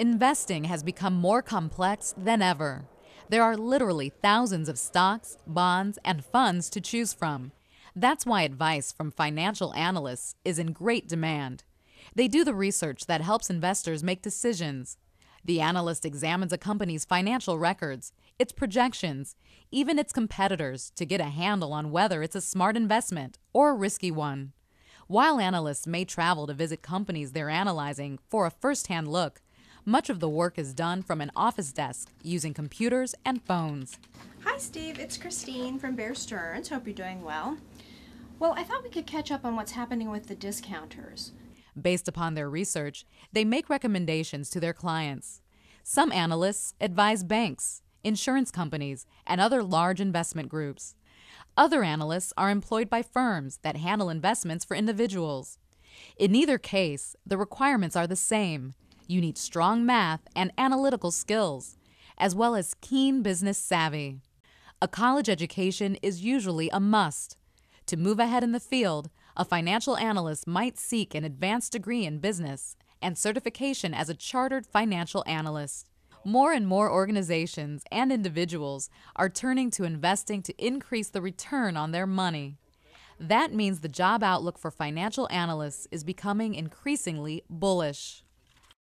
Investing has become more complex than ever. There are literally thousands of stocks, bonds, and funds to choose from. That's why advice from financial analysts is in great demand. They do the research that helps investors make decisions. The analyst examines a company's financial records, its projections, even its competitors to get a handle on whether it's a smart investment or a risky one. While analysts may travel to visit companies they're analyzing for a first hand look, much of the work is done from an office desk using computers and phones. Hi, Steve. It's Christine from Bear Stearns. Hope you're doing well. Well, I thought we could catch up on what's happening with the discounters. Based upon their research, they make recommendations to their clients. Some analysts advise banks, insurance companies, and other large investment groups. Other analysts are employed by firms that handle investments for individuals. In either case, the requirements are the same you need strong math and analytical skills, as well as keen business savvy. A college education is usually a must. To move ahead in the field, a financial analyst might seek an advanced degree in business and certification as a chartered financial analyst. More and more organizations and individuals are turning to investing to increase the return on their money. That means the job outlook for financial analysts is becoming increasingly bullish.